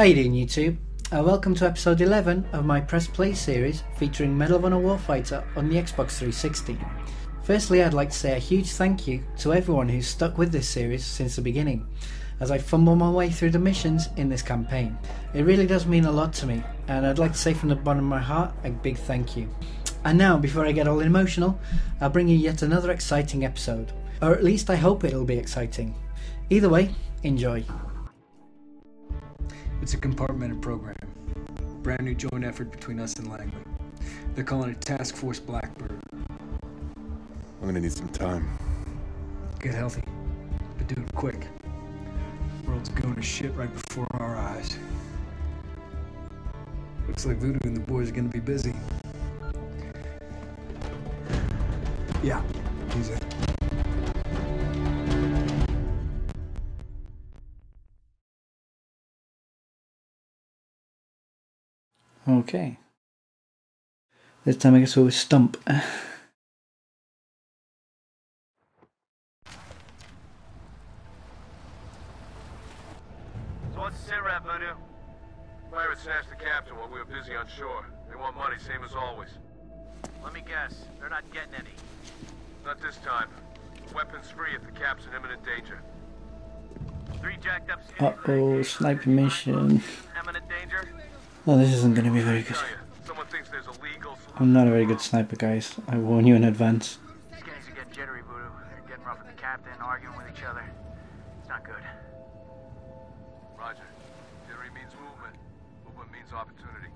How you doing YouTube? Uh, welcome to episode 11 of my Press Play series featuring Medal of Honor Warfighter on the Xbox 360. Firstly, I'd like to say a huge thank you to everyone who's stuck with this series since the beginning, as I fumble my way through the missions in this campaign. It really does mean a lot to me, and I'd like to say from the bottom of my heart a big thank you. And now, before I get all emotional, I'll bring you yet another exciting episode. Or at least I hope it'll be exciting. Either way, enjoy. It's a compartmented program. Brand new joint effort between us and Langley. They're calling it Task Force Blackbird. I'm gonna need some time. Get healthy. But do it quick. The World's going to shit right before our eyes. Looks like Voodoo and the boys are gonna be busy. Yeah, he's it. Okay. This time I guess we'll stump. So what's the sit rep, Pirates snatched the captain while we were busy on shore. They want money, same as always. Let me guess, they're not getting any. Not this time. Weapons free if the cap's in imminent danger. Three jacked up Uh oh, sniper mission. Eminent danger. Oh, this isn't going to be very good. Tell you, someone thinks there's a legal I'm not a very good sniper, guys. I warn you in advance. These guys are getting jittery, Voodoo. They're getting rough with the captain, arguing with each other. It's not good. Roger. Jittery means movement. Movement means opportunity.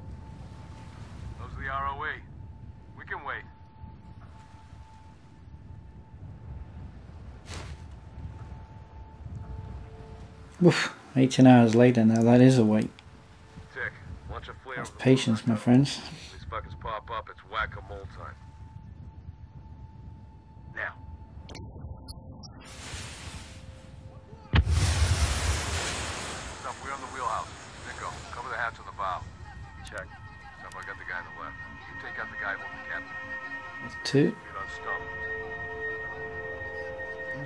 Those are the ROE. We can wait. Oof, 18 hours later now, that is a wait. That's patience, my friends. These fuckers pop up, it's whack-a-mole time. Now. Stump, we're on the wheelhouse. Nico, cover the hatch on the bow. Check. Stump, I got the guy on the left. You take out the guy holding the captain. That's two. Get on stump.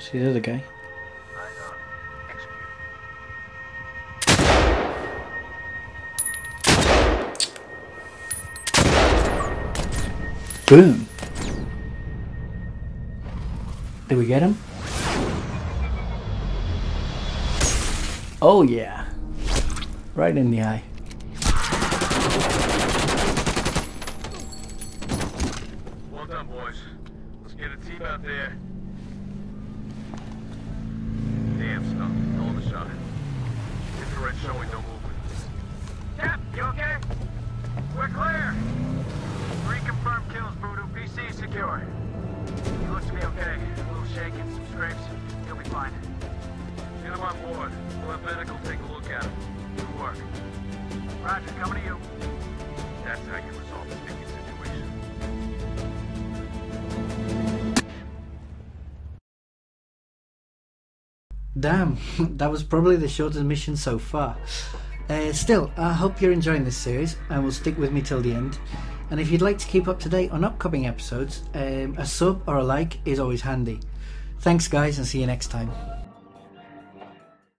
See the other guy. Boom. Did we get him? Oh yeah. Right in the eye. Well done, boys. Let's get a team out there. Damn Stump. Hell of a shot. He looks to be okay. A little shaken, some scrapes. He'll be fine. Get him on board. We'll have medical take a look at him. Good work. Roger, coming to you. That's how you resolve sticky situation. Damn, that was probably the shortest mission so far. Uh, still, I hope you're enjoying this series and will stick with me till the end. And if you'd like to keep up to date on upcoming episodes, um, a sub or a like is always handy. Thanks, guys, and see you next time.